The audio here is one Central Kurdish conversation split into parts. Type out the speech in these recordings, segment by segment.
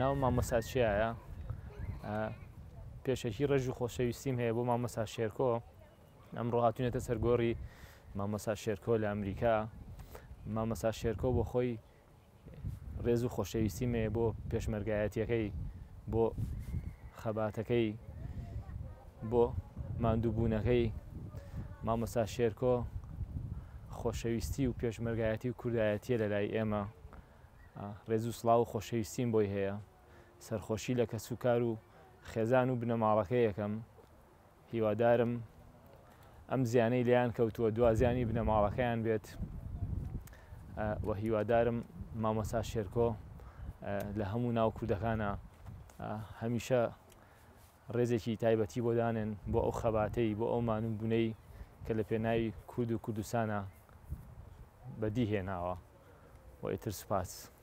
ناو مامۆسا چیایە پێشەکی ڕێژ و خۆشەویستیم هەیە بۆ مامۆسا شێرکۆ ئەمڕۆ هاتوونێتە سەرگۆڕی مامۆسا شێرکۆ لە ئەمریکا مامۆسا شێرکۆ بۆ خۆی ڕێز و خۆشەویستیم هەیە بۆ پێشمەرگایەتیەکەی بۆ خەباتەکەی بۆ ماندووبوونەکەی مامۆستا شێرکۆ خۆشەویستی و پێشمەرگایەتی و کوردایەتیە لە لای ئێمە ڕێز و سلااو و خۆشەویستیم بۆی هەیە سەرخۆشی لە کەسوکار و خێزان و بنەماڵەکەیەکەم هیوادارم ئەم زیانەی لێیان کەوتووە دوا زیانی بنەماڵەکەیان بێت و هیوادارم مامۆسا شێرکۆ لە هەموو ناو کوردەکانە هەمیشە ڕێزێکی تایبەتی بۆ دانێن بۆ ئەو خەباتەی بۆ ئەو مانون بوونەی کە لە پێناوی کورد و کوردستانە بەدی هێناوە و ئیتر سوپاس.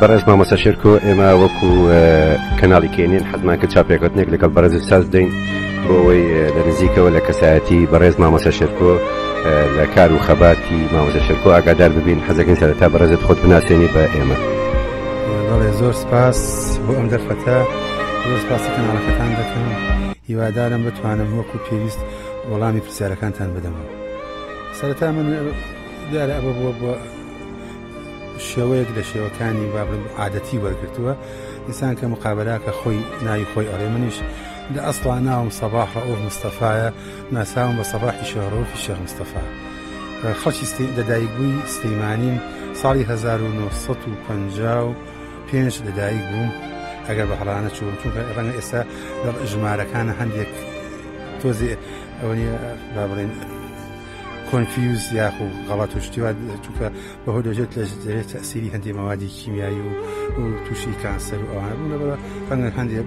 بەڕێز مامۆستا شێرکۆ ئێمە وەکو کەناڵی کێنین حەزمان کە چاپێکوتنێک لەگەڵ بەڕێز ساز بدەین بۆ ئەوەی لە نزیکەوە لە کەسایەتی بەڕێز مامۆستا شێرکۆ لە کار و خەباتی مامۆستا شێرکۆ ئاگادار ببین حەزەکەین سەرەتا بەڕێزت خۆت بناسێنی بە ئێمە بەڵێ زۆر سپاس بۆ ئەم دەرفەتە زۆر سپاسی کەناڵەکەتان دەکەم هیوادارم بتوانم وەکو پێویست وەڵامی پرسیارەکانتان بدەمەوە سەرەتا من دیارە ئەوە بووە بە شێوەیەک لە شێوەکانی بابرم عادەتی وەرگتووە ئسان کە مقابراکە خۆی ناوی خۆی ئەڵێ منیش لە ئەسڵا ناوم سەباح ڕەوف مستەفاایە ناساوم بە سەباحی شێڕۆفی شێخ مستەفا خەڵکی دەدایک بووی سلەیمانین ساڵی 1950 و پێنج لەدایک بووم ئەگەر بە هەڵانە چوون چونکە ڕەنگە ئێستا ژمارەکانە هەندێک تۆزێ ئەوەنیە با بڵێن کۆنفیوز یاخو غەڵەت و شتی وا چونکە بەهۆی دەژێت لە دەرێت تەسیری هەندی مەوادی کیمیایی و و تووشی کانسەر و ئەوان بوون لەبەر ڕەنگە هەندێک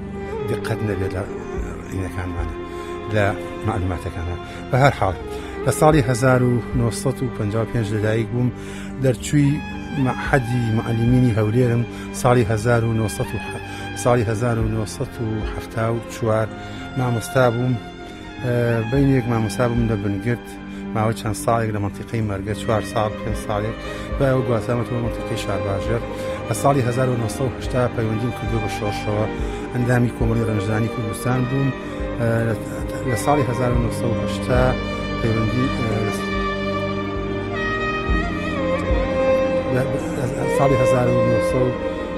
دقەت نەبێت لە ڕینەکانمانە لە معلوماتەکانە بە هەر حاڵ لە ساڵی 1955 لەدایک بووم دەرچووی معحدی معلیمینی هەولێرم ساڵی 1970 ساڵی 1970 چوار مامۆستا بووم بەینێک مامۆستا بووم لە بنگرد ماوەی چەند ساڵێک لە مەنتیقەی مەرگە چوار ساڵ پێ ساڵێک بەەوە گوازرامەتەوە مەنتیقەی شارباژێر لە ساڵی 1970 پەیوەندیم کردو بە شۆڕشەوە ئەندامی کۆمەڵی ڕەنجدانی کوردستان بووم لە ساڵی 1970 پەیوەندی ساڵی 1970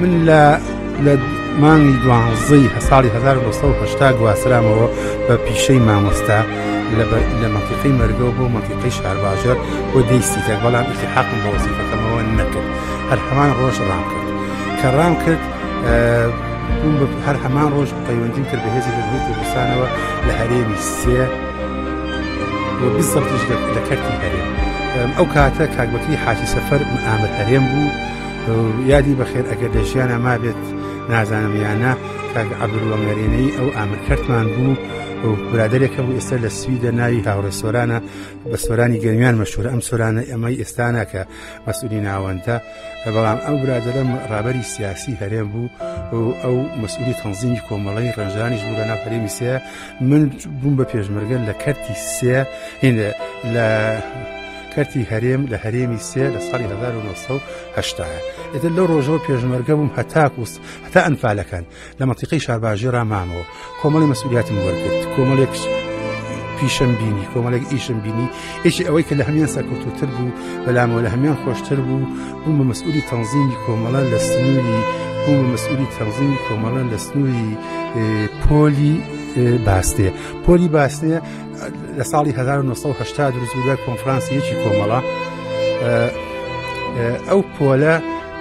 من لە لە مانگی دوانزەی ساڵی 1970 گواسرامەوە بە پیشەی مامۆستا لە مەتیقی مەرگەوە بۆ مەتیقی شارباژەر بۆ دەیسیکە بەڵام ئیسی حاقم بە وەسیفەکەمەوە نەکرد هەر هەمان ڕۆژ ڕام کرد کە ڕام کرد بووم بە هەر هەمان ڕۆژ پەیوەندیم کرد بە هێزی بەرهی کوردستانەوە لە هەرێمی سێ بیست سەد تیش لە کەرتی هەرێم ئەو کاتە کاک بەکری حاجی سەفەر ئامر هەرێم بوو یادی بەخێر ئەگەر لە ژیانە ما بێت نازانم یانە کاک عبدوڵە مەرێنەی ئەو ئامر کەرتمان بوو برادێکە بوو ئێستا لە سویدە ناوی هاوڕێ سۆرانە بە سۆرانی گەرمیان مەشهور ئەم سۆرانە ئەمەی ئێستانە کە مەسئولی ناوەندە بەڵام ئەو برادرم ڕابەری سیاسی هەرێم بوو ئەو مەسئولی تەنزیمی کۆمەڵی ڕێژانیش بوو لە ناپەرێمیسەیە من بووم بە پێشمەرگە لە کەرتی سێ لە کەرتی هەرێم لە هەرێمی سێ لە ساڵی 1970 ئێتە لەو ڕۆژەوە پێشمەرگە بووم هەتاکوست هەتا ئەنفالەکان لە مەتیقی شارباژی ڕامامەوە کۆمەڵی مەسئولیتم وەرگرت کۆمەڵێک پیشم بینی کۆمەڵێک ئیشم بینی یەکی ئەوەی کە لە هەمیان سەرکەوتوتر بوو بەلامەوە لە هەمیان خۆشتر بوو بوو بە مەسئولی تەنزیمی کۆمەڵە لە سنووری بوو بە مەسئولی تەنزیمی کۆمەڵە لە سنووری پۆلی باستێ پۆلی باستێ لە ساڵی 1970 دروست بوو کۆنفرانسی یەکی کۆمەڵە ئەو پۆلە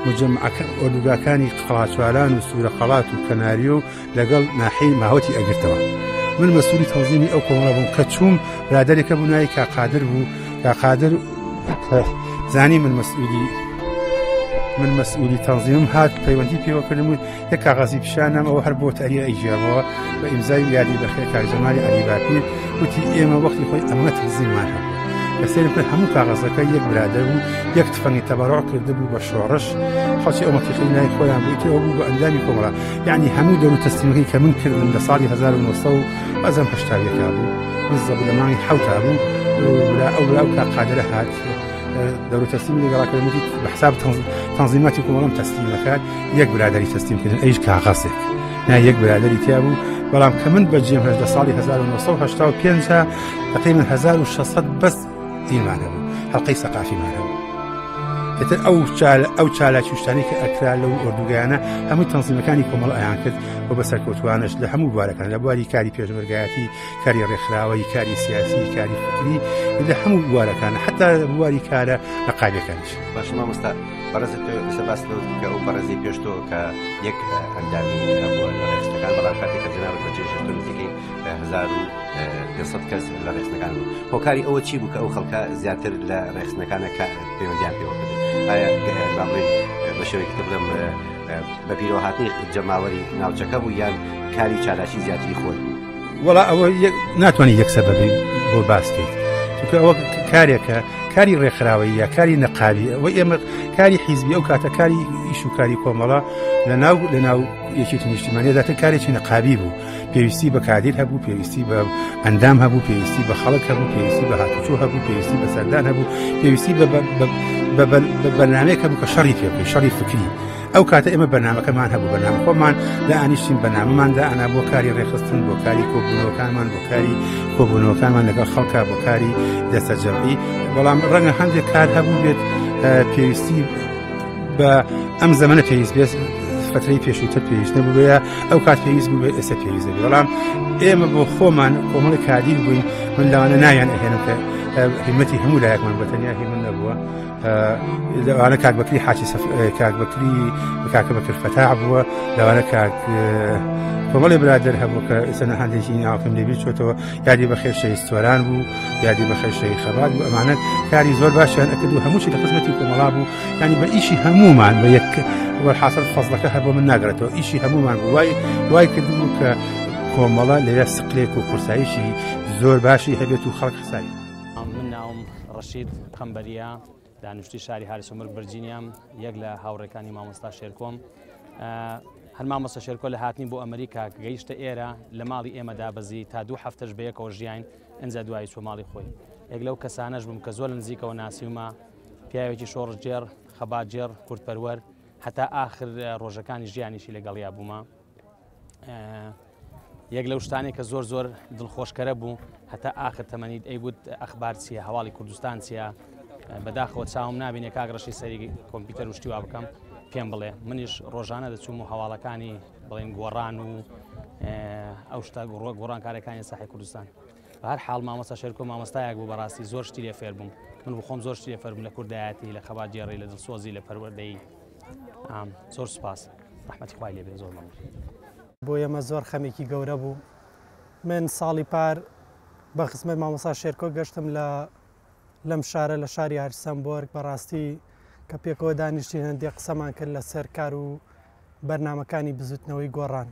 مجمعەکە ئۆلوگاکانی قەڵاچواران و سوورە قەڵات و کەناریۆ و لەگەڵ ناحیەی ماوەتی ئەگرتەوە من مەسوولی تەنزیمی ئەو کۆمەڵە بووم کە چووم برادێکە بوو ناوی کاقادر بوو کاقادر زانی من مەسوولی من مەسئولی تەنزیمم هات پەیوەندی پێوە کردم و یە کاغازی پیشانم ئەو هەر بۆ تەریە ئەیجیابەوە بە ئیمزای یادی بەخێ کارزەمانی ئەلیباپیر وتی ئێمە وەختی خۆی ئەمە تەنزیمان هەبوو لەسەر پر هەموو کاغازەکە یەک برادە بوو یەک تفەنگی تەبارڕ کردبوو بە شۆڕش خەڵکی ئەومەتیخی نای خۆیان بوویتەوە بوو بە ئەندامی کۆمەڵە یانی هەموو دەرو تەسلیمەکەی کە من کردم لە ساڵی هەزار و نۆ سەد و بەزەم هەشتا و یەک بوو بزەبوو لە مانگی حەوتا بوو و لە ئەو ئەو کا قادرە هات دەرو تەسلیم لەگەڵاکەمدی بە حساب تەنزیماتی کۆمەڵم تەسلیم دەکات یەک برادری تەسلیم کردن ئەیش کاغەسێک نا یەک برادری تیا بوو بەڵام کە من بەجێم هەشدە ساڵی 1970 پێ تقریبا 1600 بەس دینمان هەبوو هەڵلقەی سەقافیمان هەبوو ئتر ئەو چال ئەو چالاکیشتانی کە ئەکرا لەو ئۆردوگایانە هەموو تەنزیمەکانی کۆمەڵ ئەیان کرد و بە سەرکەوتوانش لە هەموو بوارەکان لە بواری کاری پێشمەرگایەتی کاری ڕێکخراوەی کاری سیاسی کاری فکری لە هەموو بوارەکان حتا بواری کارە لە قالەکانش باشما مستا بەڕێز سە باس لەوە کە ئەو بەڕێزی پێشتۆ کە یەک ئەندامی هەبووە لە ڕێستەکان بەڵام کاتێک کە جناب بەجێژێتون دیکەین هەزار و پێ سەد کەس لە ڕێخنەکان بوو هۆکاری ئەوە چی بوو کە ئەو خەڵکە زیاتر لە ڕێخنەکانە کە پەیوەندیان پێوە کردن ئایا با بڵێن بە شێوەی کتە بڵێم بە بیرۆهاتنی جەماوەری ناوچەکە بوو یان کاری چالاکی زیاتری خۆت بوو وڵا ئەوە ناتوانانی یەک سەبەبی بۆ باسکەیت چونکە ئەوە کارێکە کاری ڕێکخراوەیی یا کاری نەقاوی ئەوە ئێمە کاری حیزبی ئەو کاتە کاری ئیشوکاری کۆمەڵە لە ناو لە ناو یەکێتی نیشتیمانیداتە کارێکی نەقاوی بوو پێویستی بە کادیر هەبوو پێویستی بە ئەندام هەبوو پێویستی بە خەڵک هەبوو پێویستی بە هاتوچۆ هەبوو پێویستی بە سەردان هەبوو پێویستی بە بەنامەیە کە بکە شەڕی پێ بکەی شەڕی فکری ئەو کاتە ئێمە بەنامەکەمان هەبوو بەنام خۆمان لە ئانیشتین بەنامەماندا ئەنا بۆ کاری ڕێخستن بۆ کاری کۆبوونەوەکانمان بۆ کاری کۆبوونەوەکانمان لەگەڵ خەڵکە بۆ کاری دەستە جەمعی بەڵام ڕەنگە هەندێک کار هەبوو بێت پێویستی بە ئەم زەمەە پێویست بێت فترەی پێشووتە پێویست نەبووە ئەو کات پێویست بوو ئێستا پێویست دەبێت بەڵام ئێمە بۆ خۆمان کۆمەڵی کادیر بووین من لاوانە نایەن ئەهێنم کە هیمەتی هەموو لایەکمان بەتەنیا هی من نەبووە لەوانە کاک بەکری حاچی کاک بەکری کاکە بەکر فەتا بووە لەوانە کاک کۆمەڵی برادر هەبوو کە ئێسەنە هەندێکی ناوکەم لێبی چۆتەوە یادی بە خێشەی سوۆران بوو یادی بە خێشەی خەبات بوو ئەمانە کاری زۆر باشیان ئەکرد و هەمووشی لە خزمەتی کۆمەڵا بوو یعنی بە ئیشی هەمومان بە یەک وەحاصل فەزلەکە هەر بۆ من ناگرێتەوە ئیشی هەمومان وای وای کردبوو کە کۆمەڵە لەوێ سقلێک و قورسایشی زۆر باشی هەبێت و خەڵک حساوی من ناوم ڕەشید قەمبەریە دانیشتی شاری هاریس و مرگ بەرجینیام یەک لە هاوڕێکانی مامۆستا شێرکۆم هەر مامۆستا شێرکۆ لە هاتنی بۆ ئەمریکا گەیشتە ئێرە لە ماڵی ئێمە دابەزی تا دوو هەفتەش بەیەکەوە ژیاین ئەجا دوای سۆماڵی خۆی یەک لەو کەسانەش بووم کە زۆر نزیکەوە ناسیومە پیاوێکی شۆڕشگێڕ، خەباتگێڕ، کوردپەروەر، هەتا ئاخر ڕۆژەکانی ژیانیشی لەگەڵیا بوومە. یەک لەو شتانێک کە زۆر زۆر دڵخۆشکەرە بوو هەتا ئاخر تەمەنیت ئەیگوت ئەخبار چییە هەواڵی کوردستان چییە بەداخەوە چاوم نبینێ کاگڕەشی سەری کۆمپیوتەر شتیوا بکەم پێم بڵێ منیش ڕۆژانە دەچوم و هەواڵەکانی بڵێن گۆڕان و ئەو شتا گوڕۆ گۆڕانکارەکانی ساحی کوردستان بە هەر حاڵ مامۆستا شێرکۆ مامۆستایەک بوو بەڕاستی زۆر شتی لێ فێر بووم من بخۆم زۆر شتی لێ فێر بووم لە کوردایەتی لە خەباتگێڕی لە دڵسۆزی لە پەروەردەی ئام زۆر سوپاس ڕەحمەتی خوای لێ بێ زۆر مەمنون بۆ ئێمە زۆر خەمێکی گەورە بوو من ساڵی پار بە خزمەت مامۆستا شێرکۆ گەشتم لە لەم شارە لە شاری هەرسەمبۆرگ بەڕاستی کە پێکەوە دانیشتین هەندێک قسەمان کرد لەسەر کار و بەرنمەکانی بزوتنەوەی گۆڕان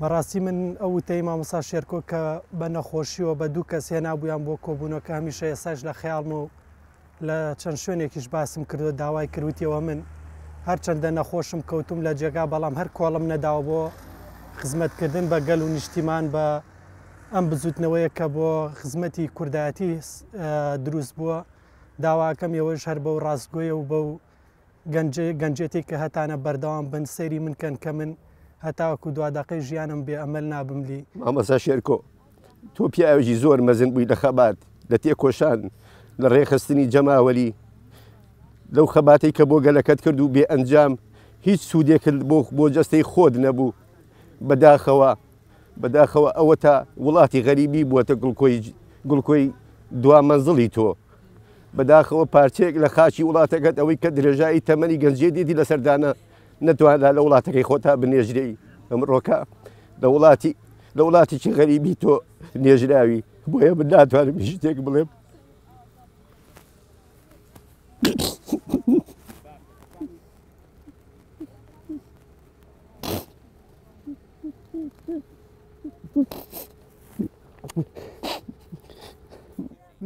بەڕاستی من ئەو وتەی مامۆسا شێرکۆ کە بە نەخۆشیەوە بە دوو کەس هێنابوویان بۆ کۆبوونەکە هەمیشە ئێساش لە خەیاڵم و لە چەند شوێنێکیش باسم کردو داوای کردوتیەوە من هەرچەندە نەخۆشم کەوتم لە جێگا بەڵام هەر کۆڵم نەداوە بۆ خزمەتکردن بە گەل و نیشتیمان بە ئەم بزوتنەوەیە کە بۆ خزمەتی کوردایەتی دروست بووە داواکەم یەوەش هەر بەو ڕاستگۆیە و بەو گەنجێتی کە هەتانە بەردەوام بن سەیری من کەن کە من هەتاوەکو دوادەقەی ژیانم بێ ئەمەل نابملی مامەسا شێرکۆ تۆ پیاوێکی زۆر مەزن بووی لە خەبات لە تێکۆشان لە ڕێخستنی جەماوەری لەو خەباتی کە بۆ گەلەکەت کرد و بێ ئەنجام هیچ سوودێکرد بۆ بۆ جەستەی خۆت نەبوو بەداخەوە بەداخەوە ئەوەتا وڵاتی غەریبی بوەتە گڵکۆی دوا مەنزڵی تۆ. بەداخەوە پارچەیەک لە خاکی وڵاتەکەت ئەوەی کە درێژایی تەمەنی گەنجێتێتی لەسەردانە نەتوانرا لە وڵاتەکەی خۆتا بنێژرێی ئەمڕۆکە لە وڵاتی لە وڵاتێکی غەریبی تۆ نێژراوی بۆیە من ناتوانم شتێک بڵێم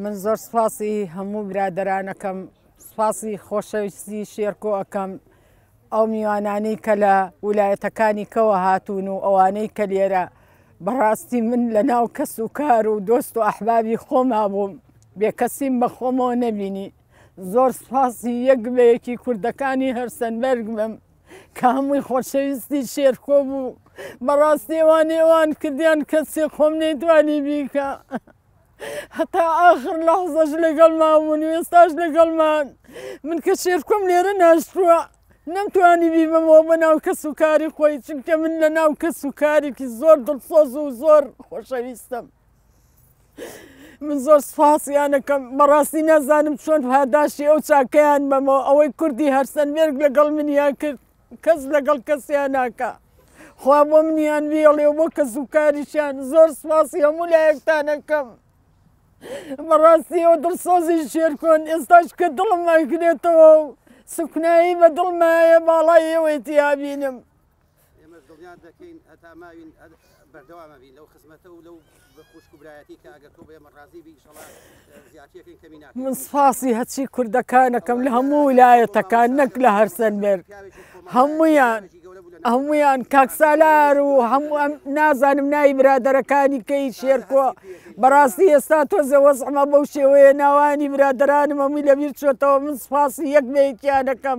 من زۆر سپاسی هەموو برادرانەکەم سپاسی خۆشەویستی شێرکۆ ئەەکەم ئەو میوانانی کە لە ولایەتەکانی کەوە هاتوون و ئەوانەی کە لێرە بەڕاستی من لە ناو کەس و کار و دۆست و ئەحبابی خۆما بووم بێکەسیم بە خۆمەوە نەبینی زۆر سپاسی یەک بەیەکی کوردەکانی هەرسەنبەرگ بم کامووی خۆشەویستی شێرکۆ بوو بەڕاستی وانێ وان کردیان کەسێ خۆم نەیتوانی بیکە هەتا ئاخر لەحزەش لەگەڵ ماون وێستاش لەگەڵمان من کە شێرکۆم لێرە ناشتووە نەمتوانی بیبمەوە بە ناو کەس و کاری خۆی چونکە من لە ناو کەس و کارێکی زۆر دڵسۆز و زۆر خۆشەویستم من زۆر سپاسیانەکەم بەڕاستی نازانم چۆن پاداشی ئەو چاکەیان بەمەوە ئەوەی کوردی هەرسەن وێرگ لەگەڵ منیا کرد کەس لەگەڵ کەسیان ناکە خوا بۆ منیان ویڵێ بۆ کە زووکاریشیان زۆر سپاسی هەموو لایەکتانەکەم بەڕاستی ئەو دڵسۆزی شێرکۆن ئێستاش کە دڵم ئەگرێتەوە سوکنایی بە دڵمایە باڵایەوەی تیابینم ئێمەش دڵنیات دەکەین هەتا ماوین بەردەوام ئەبین لەو خزمەتە و لەو خوشک و برایەتی کە ئەگەر تۆ بە ئێمە ڕازی بی ئیشەڵا زیاتیەکەین کەمی ناکەین من سپاسی هەرچی کوردەکانەکەم لە هەموو ویلایەتەکان نەک لە هەر سەنبەر هەمویان هەمویان کاک سالار و هەموو ئەم نازانم ناوی برادەرەکانی کەی شێرکۆ بەڕاستی ئێستا تۆ زەوەزمە بەو شێوەیە ناوانی برادرانم هەمووی لەبیر چۆتەوە من سپاسی یەک بەیەکیانەکەم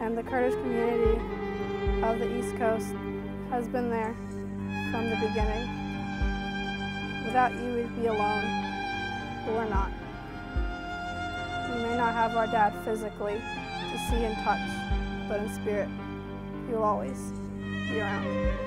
And the Kurdish community of the East Coast has been there from the beginning. Without you, we'd be alone, but we're not. We may not have our dad physically to see and touch, but in spirit, you'll always be around.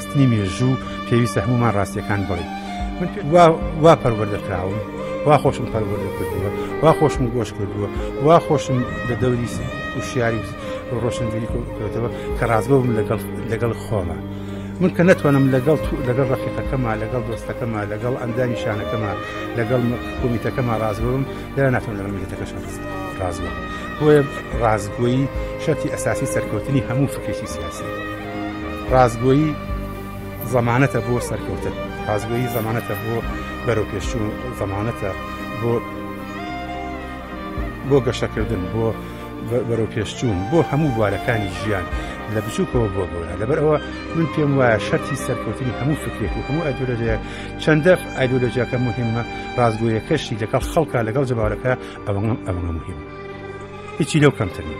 نی مێژوو پێویستە هەمومان ڕاستیەکان بڵێ من پێ وا وا پەروەردە کراوم وا خۆشم پەروەردە کردووە وا خۆشم گۆش کردووە وا خۆشم لە دەوری وشیاری ڕۆشنبیری کردەوە کە ڕاستگە بم لەگەڵ لەگەڵ خۆمە من کە نتوانم لەگەڵ تو لەگەڵ ڕقیقەکەما لەگەڵ دۆستەکەما لەگەڵ ئەندامی شانەکەما لەگەڵ کۆمیتەکەما ڕازبم دەرا ناتوان لەگەڵ میلەتەکەش ڕازبم بۆیە ڕازگۆیی شەتی ئەساسی سەرکەوتنی هەموو فکرێکی سیاسی ڕاستگۆیی زەمانەتە بۆ سەرکەوتن ڕاستگۆیی زەمانەتە بۆ بەرەو پێشوو زەمانەتە بۆ بۆ گەشەکردن بۆ بەرەو پێشچوون بۆ هەموو بوارەکانی ژیان لە بچووکەوە بۆ گەورە لەبەر ئەوە من پێم وایە شەرتی سەرکەوتنی هەموو فکرێک و هەموو ئەدولەجەیە چەندە ئایدۆلۆژیاکە مهمە ڕازگۆیەکەشی لەگەڵ خەڵکە لەگەڵ جەبارەکە ئەوەم ئەوە مهم هیچی لەو کەمترنی.